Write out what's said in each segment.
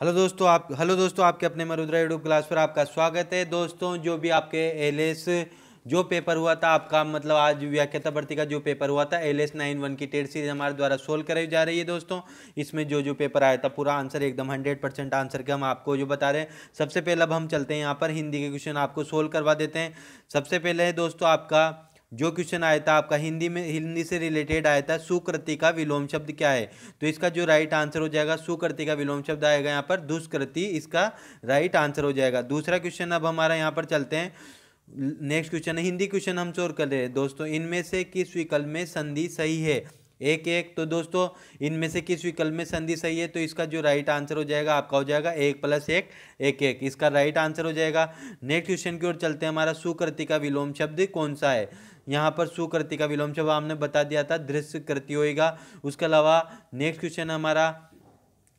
Hello दोस्तों, आप hello दोस्तों, आपके अपने मरुद्रा यूट्यूब क्लास पर आपका स्वागत है। दोस्तों, जो भी आपके एलएस जो पेपर हुआ था, आपका मतलब आज व्याख्याता भर्ती का जो पेपर हुआ था एल एस नाइन वन की टेट सीरीज़ हमारे द्वारा सोल्व कराई जा रही है दोस्तों। इसमें जो जो पेपर आया था, पूरा आंसर एकदम हंड्रेड परसेंट आंसर के हम आपको जो बता रहे हैं। सबसे पहले अब हम चलते हैं यहाँ पर, हिंदी के क्वेश्चन आपको सोल्व करवा देते हैं। सबसे पहले है दोस्तों, आपका जो क्वेश्चन आया था आपका, हिंदी में, हिंदी से रिलेटेड आया था सुकृति का विलोम शब्द क्या है? तो इसका जो राइट आंसर हो जाएगा सुकृति का विलोम शब्द आएगा यहाँ पर, दुष्कृति, इसका राइट आंसर हो जाएगा। दूसरा क्वेश्चन अब हमारा यहाँ पर चलते हैं। नेक्स्ट क्वेश्चन हिंदी क्वेश्चन हम सोल्व कर रहे हैं। दोस्तों, इनमें से किस विकल्प में संधि सही है? एक एक तो दोस्तों, इनमें से किस विकल्प में संधि सही है? तो इसका जो राइट आंसर हो जाएगा, आपका हो जाएगा एक प्लस एक एक एक। इसका राइट आंसर हो जाएगा। नेक्स्ट क्वेश्चन की ओर चलते हैं हमारा सुकृति का विलोम शब्द कौन सा है? यहाँ पर सुकृति का विलोम, जब हमने बता दिया था दृश्य कृति होएगा। उसके अलावा नेक्स्ट क्वेश्चन हमारा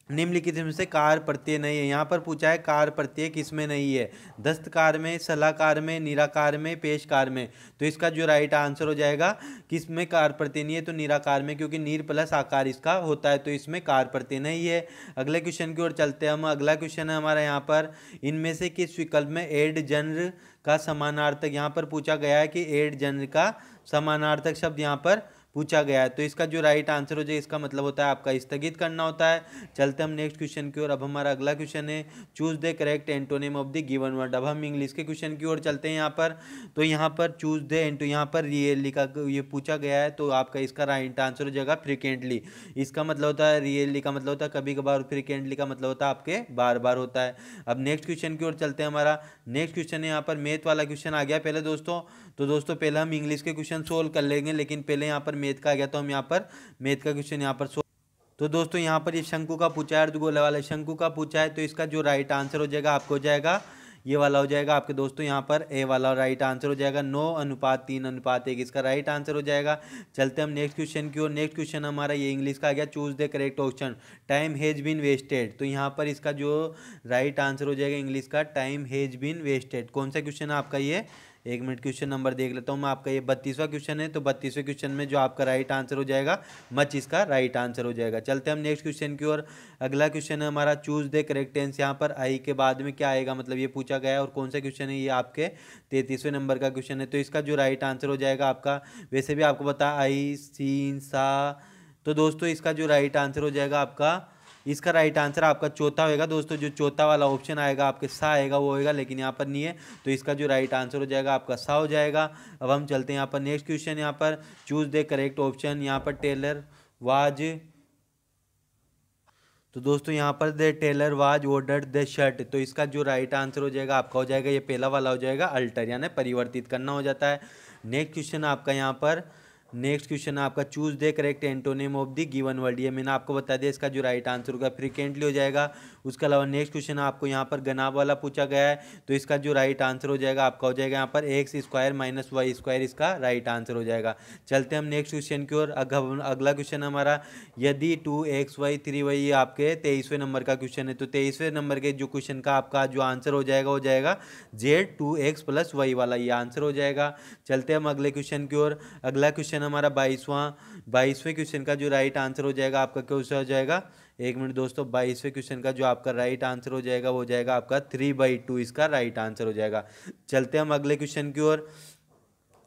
निम्नलिखित में से कार प्रत्यय नहीं है। यहाँ पर पूछा है, कार प्रत्यय किसमें नहीं है? दस्तकार में, सलाहकार में, निराकार में, पेशकार में। तो इसका जो राइट आंसर हो जाएगा किसमें कार प्रत्यय नहीं है तो निराकार में, क्योंकि नीर प्लस आकार इसका होता है तो इसमें कार प्रत्यय नहीं है। अगले क्वेश्चन की ओर चलते हैं हम। अगला क्वेश्चन है हमारा यहाँ पर, इनमें से किस विकल्प में एड जनर का समानार्थक, यहाँ पर पूछा गया है कि एड जनर का समानार्थक शब्द यहाँ पर पूछा गया है। तो इसका जो राइट आंसर हो जाए, इसका मतलब होता है आपका स्थगित करना होता है। चलते हम नेक्स्ट क्वेश्चन की ओर। अब हमारा अगला क्वेश्चन है choose the correct antonym of the given word अब हम इंग्लिश के क्वेश्चन की ओर चलते हैं यहाँ पर। तो यहाँ पर चूज़ द एंटो यहाँ पर रियली का ये पूछा गया है तो आपका इसका राइट आंसर हो जाएगा फ्रिक्वेंटली इसका मतलब होता है रियली का मतलब होता है कभी कभार फ्रिक्वेंटली का मतलब होता है आपके बार बार होता है। अब नेक्स्ट क्वेश्चन की ओर चलते हैं हमारा। नेक्स्ट क्वेश्चन है यहाँ पर मेथ वाला क्वेश्चन आ गया पहले दोस्तों। तो दोस्तों, पहले हम इंग्लिश के क्वेश्चन सोल्व कर लेंगे, लेकिन पहले यहाँ पर मैथ का आ गया तो हम यहाँ पर मैथ का क्वेश्चन यहाँ पर तो दोस्तों, यहाँ पर ये शंकु का पूछा है अर्धगोला वाला शंकु का पूछा है तो इसका जो राइट आंसर हो जाएगा, आपको हो जाएगा, ये वाला हो जाएगा आपके दोस्तों, यहाँ पर ए वाला राइट आंसर हो जाएगा। नौ अनुपात, तीन अनुपात, एक इसका राइट आंसर हो जाएगा। चलते हम नेक्स्ट क्वेश्चन की ओर। नेक्स्ट क्वेश्चन हमारा ये इंग्लिश का आ गया choose the correct option time has been wasted तो यहाँ पर इसका जो राइट आंसर हो जाएगा इंग्लिश का टाइम हैज़ बीन वेस्टेड कौन सा क्वेश्चन है आपका ये? एक मिनट क्वेश्चन नंबर देख लेता हूँ मैं आपका। ये बत्तीसवां क्वेश्चन है तो बत्तीसवें क्वेश्चन में जो आपका राइट आंसर हो जाएगा मच इसका राइट आंसर हो जाएगा। चलते हम नेक्स्ट क्वेश्चन की ओर। अगला क्वेश्चन है हमारा चूज़ द करेक्ट आंसर यहाँ पर आई के बाद में क्या आएगा? मतलब ये पूछा गया है, और कौन सा क्वेश्चन है? ये आपके तैतीसवें नंबर का क्वेश्चन है। तो इसका जो राइट आंसर हो जाएगा आपका, वैसे भी आपको बता आई सीन सा। तो दोस्तों, इसका जो राइट आंसर हो जाएगा आपका इसका राइट आंसर आपका चौथा होएगा दोस्तों, जो चौथा वाला ऑप्शन आएगा, आपके सा आएगा, वो होएगा, लेकिन यहाँ पर नहीं है। तो इसका जो राइट आंसर हो जाएगा, आपका सा हो जाएगा। अब हम चलते हैं यहाँ पर नेक्स्ट क्वेश्चन यहाँ पर। चूज़ द करेक्ट ऑप्शन यहाँ पर टेलर वाज तो दोस्तों, यहाँ पर the tailor was order the shirt तो इसका जो राइट आंसर हो जाएगा, आपका हो जाएगा, ये पहला वाला हो जाएगा। अल्टर यानी परिवर्तित करना हो जाता है। नेक्स्ट क्वेश्चन आपका यहाँ पर। नेक्स्ट क्वेश्चन आपका choose the correct antonym of the given word ये मैंने आपको बता दिया, इसका जो राइट आंसर होगा फ्रिक्वेंटली हो जाएगा। उसके अलावा नेक्स्ट क्वेश्चन आपको, यहाँ पर गनाब वाला पूछा गया है तो इसका जो राइट आंसर हो जाएगा, आपका हो जाएगा यहाँ पर x square minus y square इसका राइट आंसर हो जाएगा। चलते हम नेक्स्ट क्वेश्चन की ओर। अगला क्वेश्चन हमारा, यदि two x y three y ये आपके तेईसवें नंबर का क्वेश्चन है तो तेईसवें नंबर के जो क्वेश्चन का आपका जो आंसर हो जाएगा हो जाएगा Z two x plus y वाला, ये आंसर हो जाएगा। चलते हम अगले क्वेश्चन की ओर। अगला क्वेश्चन हमारा बाईसवां, बाईसवें क्वेश्चन का जो राइट आंसर हो जाएगा आपका क्या हो जाएगा? एक मिनट दोस्तों, बाईसवें क्वेश्चन का जो आपका राइट आंसर हो जाएगा, वो हो जाएगा आपका थ्री बाई टू इसका राइट आंसर हो जाएगा। चलते हम अगले क्वेश्चन की ओर।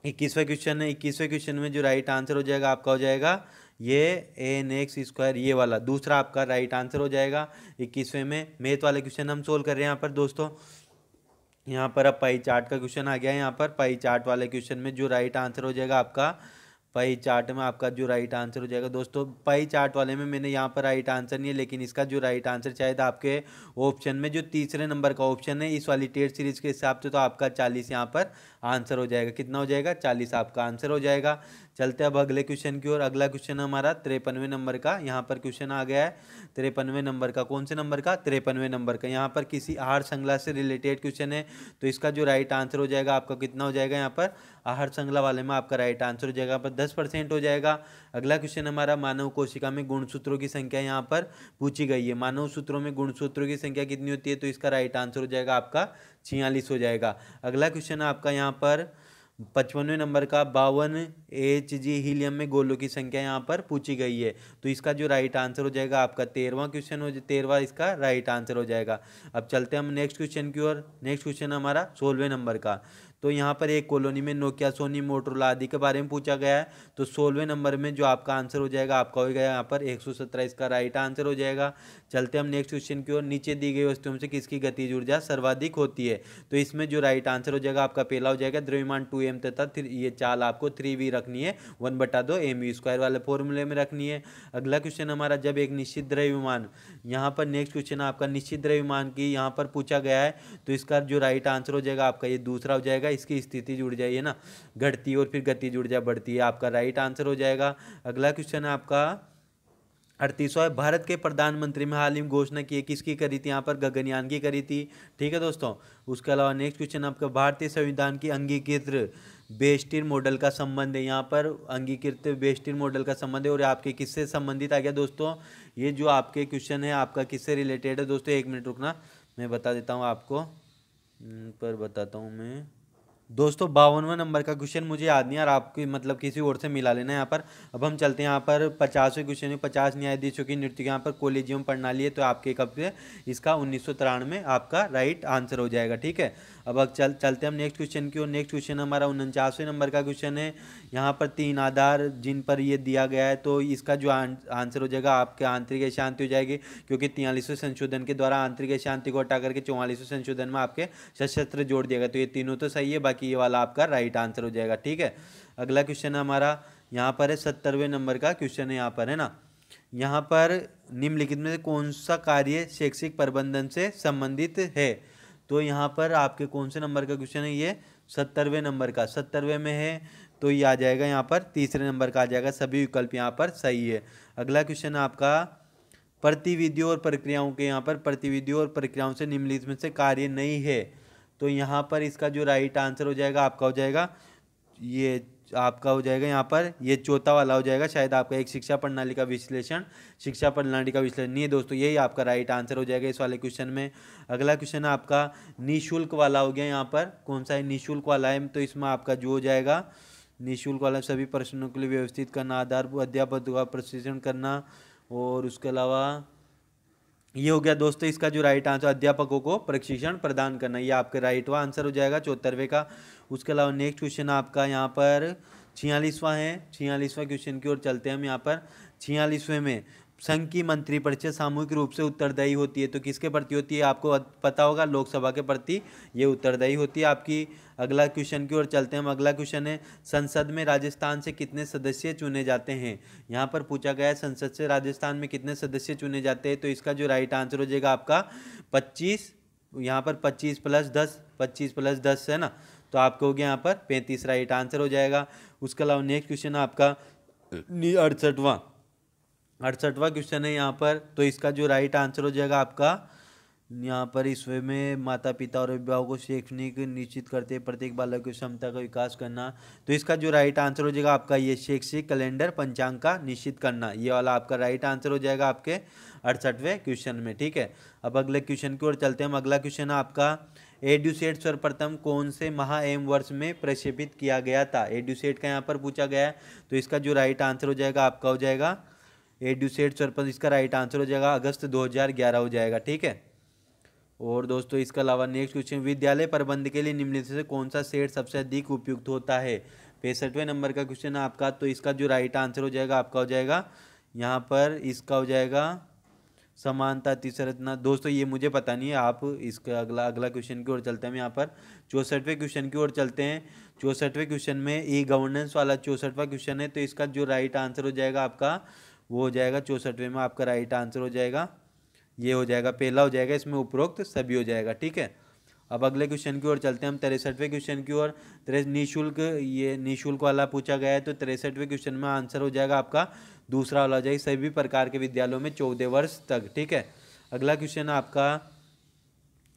इक्कीसवें क्वेश्चन है, इक्कीसवें क्वेश्चन में जो राइट आंसर हो जाएगा, आपका हो जाएगा ये एन एक्स स्क्वायर ये वाला, दूसरा आपका राइट आंसर हो जाएगा इक्कीसवें में। मैथ वाले क्वेश्चन हम सोल्व कर रहे हैं यहाँ पर दोस्तों। यहाँ पर अब पाई चार्ट का क्वेश्चन आ गया है यहाँ पर। पाई चार्ट वाले क्वेश्चन में जो राइट आंसर हो जाएगा आपका पाई चार्ट में आपका जो राइट आंसर हो जाएगा। दोस्तों, पाई चार्ट वाले में मैंने यहाँ पर राइट आंसर नहीं है, लेकिन इसका जो राइट आंसर शायद आपके ऑप्शन में जो तीसरे नंबर का ऑप्शन है, इस वाली टेट सीरीज़ के हिसाब से तो आपका चालीस यहाँ पर आंसर हो जाएगा। कितना हो जाएगा? चालीस आपका आंसर हो जाएगा। चलते अब अगले क्वेश्चन की ओर। अगला क्वेश्चन हमारा तिरपनवें नंबर का। यहाँ पर क्वेश्चन आ गया है। तिरपनवें नंबर का। कौन से नंबर का? तिरपनवें नंबर का। यहाँ पर किसी आहार श्रृंखला से रिलेटेड क्वेश्चन है तो इसका जो राइट आंसर हो जाएगा, आपका कितना हो जाएगा यहाँ पर? आहार श्रृंखला वाले में आपका राइट आंसर हो जाएगा। पर दस परसेंट हो जाएगा। अगला क्वेश्चन हमारा मानव कोशिका में गुणसूत्रों की संख्या यहाँ पर पूछी गई है। मानव सूत्रों में गुणसूत्रों की संख्या कितनी होती है? तो इसका राइट आंसर हो जाएगा, आपका छियालीस हो जाएगा। अगला क्वेश्चन आपका यहाँ पर पचपनवें नंबर का बावन एच जी हीलियम में गोलों की संख्या यहाँ पर पूछी गई है। तो इसका जो राइट आंसर हो जाएगा, आपका तेरहवा क्वेश्चन हो जाए तेरहवा इसका राइट आंसर हो जाएगा। अब चलते हैं हम नेक्स्ट क्वेश्चन की ओर। नेक्स्ट क्वेश्चन हमारा सोलहवें नंबर का। तो यहाँ पर एक कॉलोनी में नोकिया, सोनी, मोटरोला आदि के बारे में पूछा गया है। तो सोलहवें नंबर में जो आपका आंसर हो जाएगा, आपका हो गया यहाँ पर एक इसका राइट आंसर हो जाएगा। चलते हम नेक्स्ट क्वेश्चन की ओर। नीचे दी गई वस्तुओं से किसकी गतिज ऊर्जा सर्वाधिक होती है? तो इसमें जो राइट आंसर हो जाएगा, आपका पहला हो जाएगा द्रव्यमान टू एम तथा ये चाल आपको थ्री वी रखनी है। वन बटा दो एम वी स्क्वायर वाले फॉर्मूले में रखनी है। अगला क्वेश्चन हमारा, जब एक निश्चित द्रव्यमान, यहाँ पर नेक्स्ट क्वेश्चन आपका निश्चित द्रव्यमान की यहाँ पर पूछा गया है तो इसका जो राइट आंसर हो जाएगा, आपका ये दूसरा हो जाएगा, इसकी स्थिति जुड़ जाइए ना? घटती और फिर गति जुड़ जाए बढ़ती है, आपका राइट आंसर हो जाएगा। अगला क्वेश्चन आपका अड़तीसवा है। भारत के प्रधानमंत्री में हाल ही में घोषणा की है किसकी करी थी यहाँ पर गगनयान की करी थी। ठीक है दोस्तों? उसके अलावा नेक्स्ट क्वेश्चन आपका भारतीय संविधान की अंगीकृत बेस्टिर मॉडल का संबंध है। यहाँ पर अंगीकृत बेस्टिर मॉडल का संबंध है और आपके किससे संबंधित आ गया दोस्तों? ये जो आपके क्वेश्चन है आपका किससे रिलेटेड है? दोस्तों एक मिनट रुकना। मैं बता देता हूँ आपको। हम्म, पर बताता हूँ मैं। दोस्तों, बावनवा नंबर का क्वेश्चन मुझे याद नहीं यार आपकी मतलब किसी और से मिला लेना यहाँ पर। अब हम चलते हैं यहाँ पर पचासवें क्वेश्चन में। पचास न्यायाधीशों की नृत्य यहाँ पर कोलेजियम प्रणाली है तो आपके कब इसका उन्नीस आपका राइट आंसर हो जाएगा, ठीक है? अब अब चल चलते हम नेक्स्ट क्वेश्चन की और नेक्स्ट क्वेश्चन हमारा उनचासवें नंबर का क्वेश्चन है। यहाँ पर तीन आधार जिन पर ये दिया गया है तो इसका जो आंसर हो जाएगा, आपके आंतरिक शांति हो जाएगी, क्योंकि तियालीसवें संशोधन के द्वारा आंतरिक शांति को हटा करके चौवालीसवें संशोधन में आपके सशस्त्र जोड़ दिया गया। तो ये तीनों तो सही है, बाकी ये वाला आपका राइट आंसर हो जाएगा, ठीक है? अगला क्वेश्चन हमारा यहाँ पर है, सत्तरवें नंबर का क्वेश्चन है यहाँ पर, है ना? यहाँ पर निम्नलिखित में से कौन सा कार्य शैक्षिक प्रबंधन से संबंधित है? तो यहाँ पर आपके कौन से नंबर का क्वेश्चन है ये? सत्तरवें नंबर का। सत्तरवें में है तो ये आ जाएगा यहाँ पर। तीसरे नंबर का आ जाएगा। सभी विकल्प यहाँ पर सही है। अगला क्वेश्चन आपका, प्रतिविधियों और प्रक्रियाओं के यहाँ पर। प्रतिविधियों और प्रक्रियाओं से निम्नलिखित में से कार्य नहीं है। तो यहाँ पर इसका जो राइट आंसर हो जाएगा, आपका हो जाएगा ये आपका हो जाएगा यहाँ पर, ये चौथा वाला हो जाएगा, शायद आपका एक शिक्षा प्रणाली का विश्लेषण, शिक्षा प्रणाली का विश्लेषण। नहीं है दोस्तों, यही आपका राइट आंसर हो जाएगा इस वाले क्वेश्चन में। अगला क्वेश्चन आपका, निःशुल्क वाला हो गया यहाँ पर। कौन सा है? निःशुल्क वाला है तो इसमें आपका जो हो जाएगा, निःशुल्क वाला सभी प्रश्नों के लिए व्यवस्थित करना आधार अध्यापक का प्रशिक्षण करना, और उसके अलावा ये हो गया दोस्तों इसका जो राइट आंसर अध्यापकों को प्रशिक्षण प्रदान करना, ये आपका राइट वा आंसर हो जाएगा, चौहत्तरवे का। उसके अलावा नेक्स्ट क्वेश्चन आपका यहाँ पर छियालीसवां है, छियालीसवां क्वेश्चन की ओर चलते हैं हम यहाँ पर। छियालीसवें में संघ की मंत्रिपरिषद सामूहिक रूप से उत्तरदायी होती है तो किसके प्रति होती है, आपको पता होगा, लोकसभा के प्रति ये उत्तरदायी होती है। आपकी अगला क्वेश्चन की ओर चलते हैं। हम अगला क्वेश्चन है, संसद में राजस्थान से कितने सदस्य चुने जाते हैं? यहाँ पर पूछा गया है, संसद से राजस्थान में कितने सदस्य चुने जाते हैं तो इसका जो राइट आंसर हो जाएगा आपका पच्चीस, यहाँ पर पच्चीस प्लस दस, पच्चीस प्लस दस है ना? तो आपको हो गया यहाँ पर पैंतीस राइट आंसर हो जाएगा। उसके अलावा नेक्स्ट क्वेश्चन आपका अड़सठवां। अड़सठवां क्वेश्चन है यहाँ पर। तो इसका जो राइट आंसर हो जाएगा आपका, यहाँ पर इस वे में माता पिता और अभिभावक को शैक्षणिक निश्चित करते प्रत्येक बालक की क्षमता का विकास करना। तो इसका जो राइट आंसर हो जाएगा आपका ये शैक्षिक कैलेंडर पंचांग का निश्चित करना। ये वाला आपका राइट आंसर हो जाएगा आपके अड़सठवें क्वेश्चन में, ठीक है? अब अगले क्वेश्चन की ओर चलते हैं। अगला क्वेश्चन आपका एड्यूसेट सर्वप्रथम कौन से महा एम वर्ष में प्रक्षेपित किया गया था? एड्यूसेट का यहाँ पर पूछा गया है। तो इसका जो राइट आंसर हो जाएगा, आपका हो जाएगा एड्यूसेट सर्वप्रथम इसका राइट आंसर हो जाएगा अगस्त 2011 हो जाएगा, ठीक है? और दोस्तों, इसके अलावा नेक्स्ट क्वेश्चन विद्यालय प्रबंध के लिए निम्नलिखित से कौन सा सेट सबसे अधिक उपयुक्त होता है? पैंसठवें नंबर का क्वेश्चन है आपका तो इसका जो राइट आंसर हो जाएगा, आपका हो जाएगा, यहाँ पर इसका हो जाएगा समानता तीसरा दोस्तों, ये मुझे पता नहीं है, आप इसका अगला अगला क्वेश्चन की ओर चलते हैं यहाँ पर। चौंसठवें क्वेश्चन की ओर चलते हैं। चौंसठवें क्वेश्चन में ई गवर्नेंस वाला चौंसठवा क्वेश्चन है तो इसका जो राइट आंसर हो जाएगा आपका वो हो जाएगा चौंसठवें में आपका राइट आंसर हो जाएगा, ये हो जाएगा, पहला हो जाएगा, इसमें उपरोक्त सभी हो जाएगा, ठीक है? अब अगले क्वेश्चन की ओर चलते हैं, हम तिरसठवें क्वेश्चन की ओर निःशुल्क, ये निःशुल्क वाला पूछा गया है तो तिरसठवें क्वेश्चन में आंसर हो जाएगा आपका, दूसरा वाला हो जाएगा, सभी प्रकार के विद्यालयों में चौदह वर्ष तक, ठीक है? अगला क्वेश्चन आपका,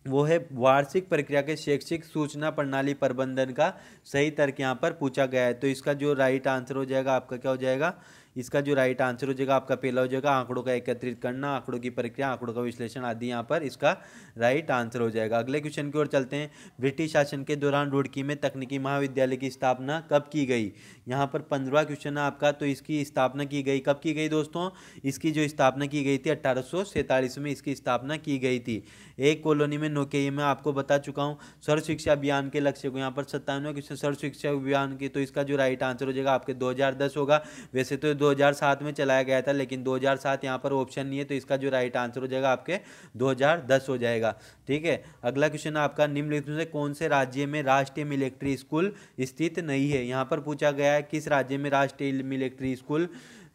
वो है वार्षिक प्रक्रिया के शैक्षिक सूचना प्रणाली प्रबंधन का सही तर्क यहाँ पर पूछा गया है तो इसका जो राइट आंसर हो जाएगा, आपका क्या हो जाएगा? इसका जो राइट आंसर हो जाएगा, आपका पहला हो जाएगा, आंकड़ों का एकत्रित करना, आंकड़ों की प्रक्रिया, आंकड़ों का विश्लेषण आदि यहाँ पर इसका राइट आंसर हो जाएगा। अगले क्वेश्चन की ओर चलते हैं। ब्रिटिश शासन के दौरान रुड़की में तकनीकी महाविद्यालय की स्थापना कब की गई? यहाँ पर पंद्रवा क्वेश्चन है आपका तो इसकी स्थापना की गई, कब की गई दोस्तों? इसकी जो स्थापना की गई थी अठारह में इसकी स्थापना की गई थी। एक कॉलोनी में नौके मैं आपको बता चुका हूँ। सर्व शिक्षा अभियान के लक्ष्य को यहाँ पर सत्तानवे क्वेश्चन सर्व शिक्षा अभियान की तो इसका जो राइट आंसर हो जाएगा, आपके 2010 होगा। वैसे तो 2007 में चलाया गया था, लेकिन 2007 यहाँ पर ऑप्शन नहीं है तो इसका जो राइट आंसर हो जाएगा आपके 2010 हो जाएगा। ठीक है? अगला क्वेश्चन आपका, निम्नलिखित में से कौन से राज्य में राष्ट्रीय मिलिट्री स्कूल स्थित नहीं है? यहाँ पर पूछा गया है, किस राज्य में राष्ट्रीय मिलिट्री स्कूल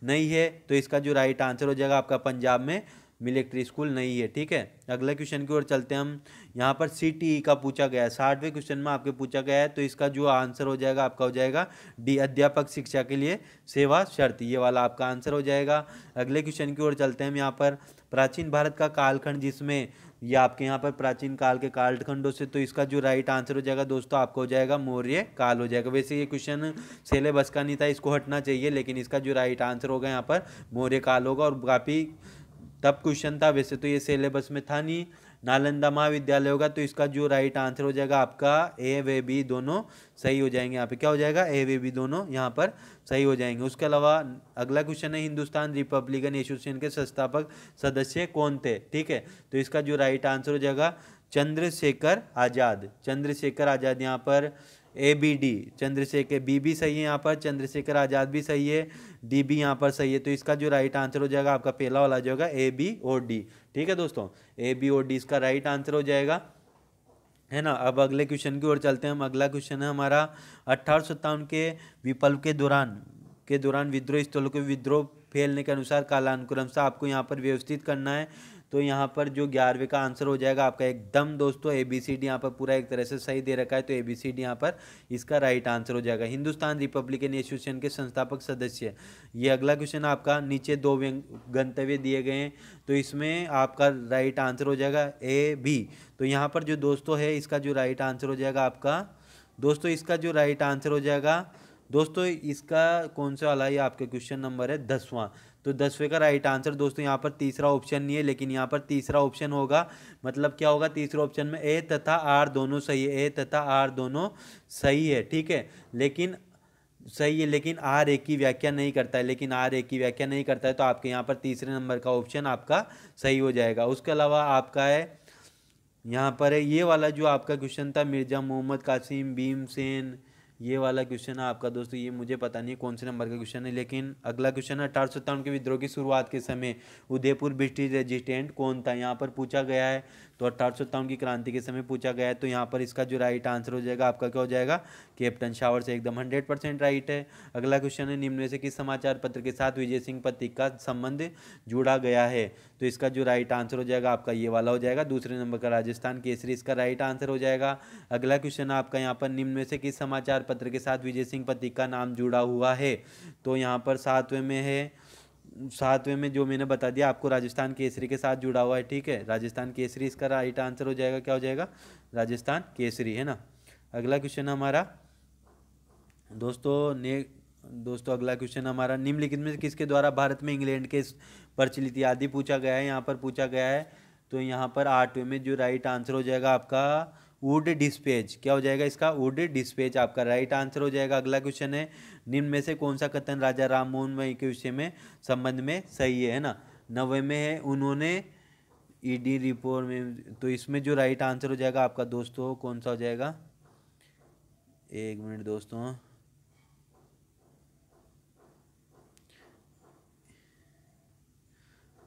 नहीं है? तो इसका जो राइट आंसर हो जाएगा आपका पंजाब में। मिलिट्री स्कूल नहीं है, ठीक है? अगले क्वेश्चन की ओर चलते हैं हम। यहाँ पर सी ई का पूछा गया है। साठवें क्वेश्चन में आपके पूछा गया है तो इसका जो आंसर हो जाएगा, आपका हो जाएगा डी अध्यापक शिक्षा के लिए सेवा शर्त। ये वाला आपका आंसर हो जाएगा। अगले क्वेश्चन की ओर चलते हैं हम यहाँ पर। प्राचीन भारत का कालखंड जिसमें, ये आपके यहाँ पर प्राचीन काल के कालखंडों से तो इसका जो राइट आंसर हो जाएगा दोस्तों, आपका हो जाएगा मौर्य काल हो जाएगा। वैसे ये क्वेश्चन सिलेबस का नहीं था, इसको हटना चाहिए, लेकिन इसका जो राइट आंसर होगा यहाँ पर, मौर्य काल होगा और काफ़ी तब क्वेश्चन था। वैसे तो ये सिलेबस में था नहीं। नालंदा महाविद्यालय होगा तो इसका जो राइट आंसर हो जाएगा आपका ए वे बी दोनों सही हो जाएँगे। यहाँ पे क्या हो जाएगा? ए वे बी दोनों यहाँ पर सही हो जाएँगे। उसके अलावा अगला क्वेश्चन है, हिंदुस्तान रिपब्लिकन एसोसिएशन के संस्थापक सदस्य कौन थे? ठीक है? तो इसका जो राइट आंसर हो जाएगा चंद्रशेखर आज़ाद। चंद्रशेखर आज़ाद यहाँ पर A B D Chandrashekhar B भी सही है यहाँ पर। चंद्रशेखर आज़ाद भी सही है। डी बी यहाँ पर सही है तो इसका जो राइट आंसर हो जाएगा आपका पहला वाला जो होगा ए बी ओ डी ठीक है दोस्तों? ए बी ओ डी इसका राइट आंसर हो जाएगा। है ना? अब अगले क्वेश्चन की ओर चलते हैं हम। अगला क्वेश्चन है हमारा सत्तावन के विप्लव के दौरान के दौरान विद्रोह स्थलों के विद्रोह फैलने के अनुसार कालानुक्रम से आपको यहाँ पर व्यवस्थित करना है। तो यहाँ पर जो ग्यारहवें का आंसर हो जाएगा आपका एकदम दोस्तों ए बी सी डी यहाँ पर पूरा एक तरह से सही दे रखा है तो ए बी सी डी यहाँ पर इसका राइट आंसर हो जाएगा। हिंदुस्तान रिपब्लिकन एसोसिएशन के संस्थापक सदस्य ये अगला क्वेश्चन आपका नीचे दो गंतव्य दिए गए हैं तो इसमें आपका राइट आंसर हो जाएगा ए बी तो यहाँ पर जो दोस्तों है, इसका जो राइट आंसर हो जाएगा आपका, दोस्तों इसका जो राइट आंसर हो जाएगा, दोस्तों इसका कौन सा वाला ये आपका क्वेश्चन नंबर है, दसवां। तो दसवें का राइट आंसर दोस्तों, यहाँ पर तीसरा ऑप्शन नहीं है, लेकिन यहाँ पर तीसरा ऑप्शन होगा। मतलब क्या होगा? तीसरे ऑप्शन में ए तथा आर दोनों सही है। ए तथा आर दोनों सही है, ठीक है? लेकिन सही है, लेकिन आर एक की व्याख्या नहीं करता है। लेकिन आर एक की व्याख्या नहीं करता है तो आपके यहाँ पर तीसरे नंबर का ऑप्शन आपका सही हो जाएगा। उसके अलावा आपका है, यहाँ पर है, ये वाला जो आपका क्वेश्चन था, मिर्ज़ा मोहम्मद कासिम भीम सेन ये वाला क्वेश्चन है आपका दोस्तों, ये मुझे पता नहीं कौन से नंबर का क्वेश्चन है, लेकिन अगला क्वेश्चन है अठारह सत्तावन के विद्रोह की शुरुआत के समय उदयपुर ब्रिटिश रेजिस्टेंट कौन था? यहाँ पर पूछा गया है तो अठारह की क्रांति के समय पूछा गया है तो यहाँ पर इसका जो राइट आंसर हो जाएगा, आपका क्या हो जाएगा? कैप्टन शावर से एकदम हंड्रेड परसेंट राइट है। अगला क्वेश्चन है, निम्न में से किस समाचार पत्र के साथ विजय सिंह पत्रिक का संबंध जुड़ा गया है? तो इसका जो राइट आंसर हो जाएगा, आपका ये वाला हो जाएगा। दूसरे नंबर का राजस्थान केसरी, इसका राइट आंसर हो जाएगा। अगला क्वेश्चन आपका यहाँ पर निम्न में से किस समाचार पत्र के साथ विजय सिंह पत्रिक का नाम जुड़ा हुआ है? तो यहाँ पर सातवें में है सातवें में जो मैंने बता दिया, आपको राजस्थान केसरी के साथ जुड़ा हुआ है, ठीक है? राजस्थान केसरी, इसका राइट आंसर हो जाएगा, क्या हो जाएगा? राजस्थान केसरी, है ना? अगला क्वेश्चन हमारा, दोस्तों, ने, दोस्तों, अगला क्वेश्चन हमारा, निम्नलिखित में किसके द्वारा भारत में इंग्लैंड के प्रचलित आदि पूछा गया है? यहाँ पर पूछा गया है तो यहाँ पर आठवें में जो राइट आंसर हो जाएगा आपका वुड डिस्पेज क्या हो जाएगा इसका? वुड डिस्पेज आपका राइट आंसर हो जाएगा। अगला क्वेश्चन है, निम्न में से कौन सा कथन राजा राम मोहन के विषय में संबंध में सही है ना? नवे में है, उन्होंने ईडी रिपोर्ट में तो इसमें जो राइट आंसर हो जाएगा आपका दोस्तों, कौन सा हो जाएगा? एक मिनट दोस्तों।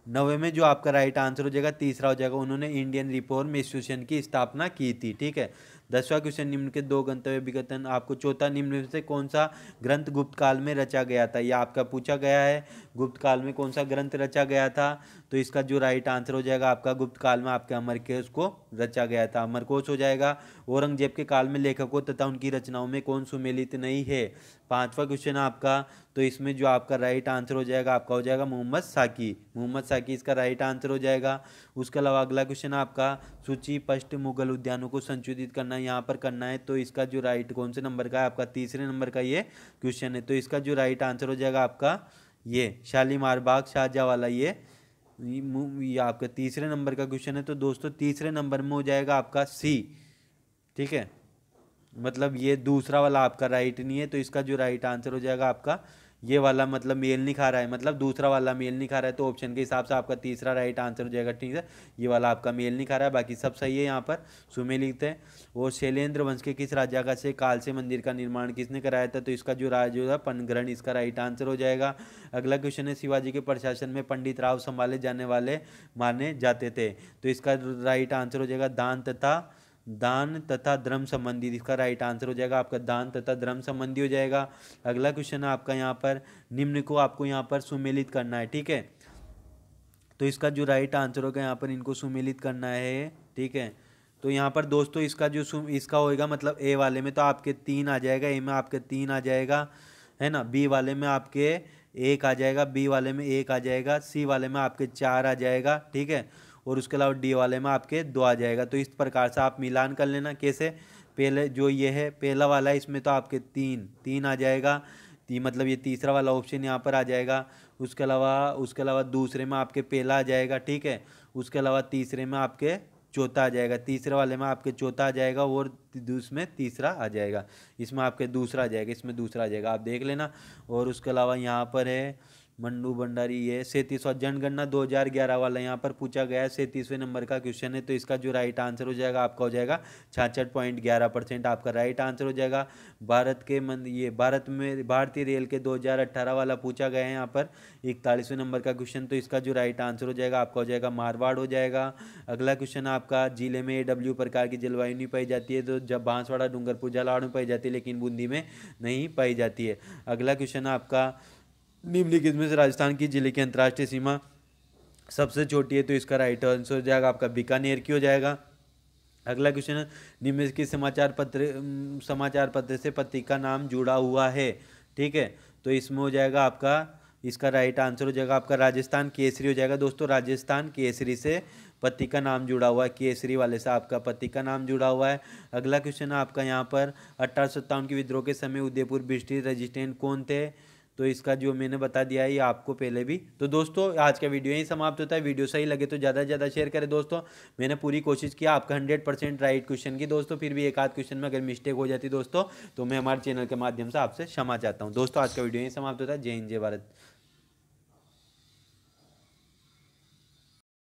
नवे में जो आपका राइट आंसर हो जाएगा, तीसरा हो जाएगा, उन्होंने इंडियन रिफॉर्म एसोसिएशन की स्थापना की थी, ठीक है? दसवा क्वेश्चन निम्न के दो गंतव्य विघटन आपको चौथा निम्न से कौन सा ग्रंथ गुप्त काल में रचा गया था? यह आपका पूछा गया है। गुप्त काल में कौन सा ग्रंथ रचा गया था? तो इसका जो राइट आंसर हो जाएगा आपका गुप्त काल में आपके अमरकोश को रचा गया था। अमरकोश हो जाएगा। औरंगज़ेब के काल में लेखकों तथा उनकी रचनाओं में कौन सुमेलित नहीं है? पांचवा क्वेश्चन आपका। तो इसमें जो आपका राइट आंसर हो जाएगा, आपका हो जाएगा मोहम्मद साकी। मोहम्मद साकी इसका राइट आंसर हो जाएगा। उसके अलावा अगला क्वेश्चन आपका, सूची पष्ट मुगल उद्यानों को संशोधित करना, यहाँ पर करना है। तो इसका जो राइट कौन से नंबर का है? आपका तीसरे नंबर का ये क्वेश्चन है। तो इसका जो राइट आंसर हो जाएगा आपका ये, शालीमार बाग शाहजहाँ वाला ये ये आपका तीसरे नंबर का क्वेश्चन है तो दोस्तों तीसरे नंबर में हो जाएगा आपका सी ठीक है? मतलब ये दूसरा वाला आपका राइट नहीं है तो इसका जो राइट आंसर हो जाएगा आपका ये वाला मतलब मेल नहीं खा रहा है मतलब दूसरा वाला मेल नहीं खा रहा है तो ऑप्शन के हिसाब से आपका तीसरा राइट आंसर हो जाएगा, ठीक है? ये वाला आपका मेल नहीं खा रहा है, बाकी सब सही है यहाँ पर सुमे लिखते हैं। और शैलेंद्र वंश के किस राजा का से काल से मंदिर का निर्माण किसने कराया था? तो इसका जो राज जो है पनग्रहण इसका राइट आंसर हो जाएगा। अगला क्वेश्चन है, शिवाजी के प्रशासन में पंडित राव संभाले जाने वाले माने जाते थे तो इसका राइट आंसर हो जाएगा दान तथा दान तथा धर्म संबंधी, इसका राइट आंसर हो जाएगा आपका दान तथा धर्म संबंधी हो जाएगा। अगला क्वेश्चन है आपका यहाँ पर, निम्न को आपको यहाँ पर सुमेलित करना है, ठीक है? तो इसका जो राइट आंसर होगा, यहाँ पर इनको सुमेलित करना है, ठीक है? तो यहाँ पर दोस्तों, इसका जो इसका होएगा मतलब ए वाले में तो आपके तीन आ जाएगा ए में आपके तीन आ जाएगा, है ना? बी वाले में आपके एक आ जाएगा बी वाले में एक आ जाएगा सी वाले में आपके चार आ जाएगा, ठीक है? और उसके अलावा डी वाले में आपके दो आ जाएगा। तो इस प्रकार से आप मिलान कर लेना कैसे? पहले जो ये है, पहला वाला है, इसमें तो आपके तीन तीन आ जाएगा। ती मतलब ये तीसरा वाला ऑप्शन यहाँ पर आ जाएगा। उसके अलावा उसके अलावा दूसरे में आपके पहला आ जाएगा, ठीक है? उसके अलावा तीसरे में आपके चौथा आ जाएगा। तीसरे वाले में आपके चौथा आ जाएगा और उसमें तीसरा आ जाएगा। इसमें आपके दूसरा आ जाएगा, इसमें दूसरा आ जाएगा। आप देख लेना। और उसके अलावा यहाँ पर है मंडू भंडारी, ये सैंतीसवा जनगणना 2011 वाला यहाँ पर पूछा गया है, सैंतीसवें नंबर का क्वेश्चन है तो इसका जो राइट आंसर हो जाएगा आपका हो जाएगा छाछठ पॉइंट ग्यारह परसेंट आपका राइट आंसर हो जाएगा। भारत के मन ये भारत में भारतीय रेल के 2018 वाला पूछा गया है यहाँ पर, इकतालीसवें नंबर का क्वेश्चन तो इसका जो राइट आंसर हो जाएगा आपका हो जाएगा मारवाड़ हो जाएगा। अगला क्वेश्चन आपका, ज़िले में ए डब्ल्यू प्रकार की जलवायु नहीं पाई जाती है तो जब बांसवाड़ा, डूंगरपुर जलाड़ में पाई जाती है, लेकिन बूंदी में नहीं पाई जाती है। अगला क्वेश्चन आपका निम्नलिखित में से राजस्थान की ज़िले की अंतर्राष्ट्रीय सीमा सबसे छोटी है तो इसका राइट आंसर हो जाएगा, आपका बीकानेर की हो जाएगा। अगला क्वेश्चन है निम्न की समाचार पत्र समाचार पत्र से पति का नाम जुड़ा हुआ है, ठीक है? तो इसमें हो जाएगा आपका, इसका राइट आंसर हो जाएगा, आपका राजस्थान केसरी हो जाएगा। दोस्तों, राजस्थान केसरी से पति का नाम जुड़ा हुआ है, केसरी वाले से आपका पति का नाम जुड़ा हुआ है। अगला क्वेश्चन है आपका यहाँ पर, अठारह की विद्रोह के समय उदयपुर ब्रिटिश रजिस्टेंट कौन थे? तो इसका जो मैंने बता दिया है, ये आपको पहले भी। तो दोस्तों, आज का वीडियो यही समाप्त होता है। वीडियो सही लगे तो ज़्यादा से ज़्यादा शेयर करें दोस्तों। मैंने पूरी कोशिश किया आपका हंड्रेड परसेंट राइट क्वेश्चन की। दोस्तों, फिर भी एक आध क्वेश्चन में अगर मिस्टेक हो जाती दोस्तों तो मैं हमारे चैनल के माध्यम से आपसे क्षमा चाहता हूँ। दोस्तों, आज का वीडियो यही समाप्त होता है। जय हिंद, जय भारत।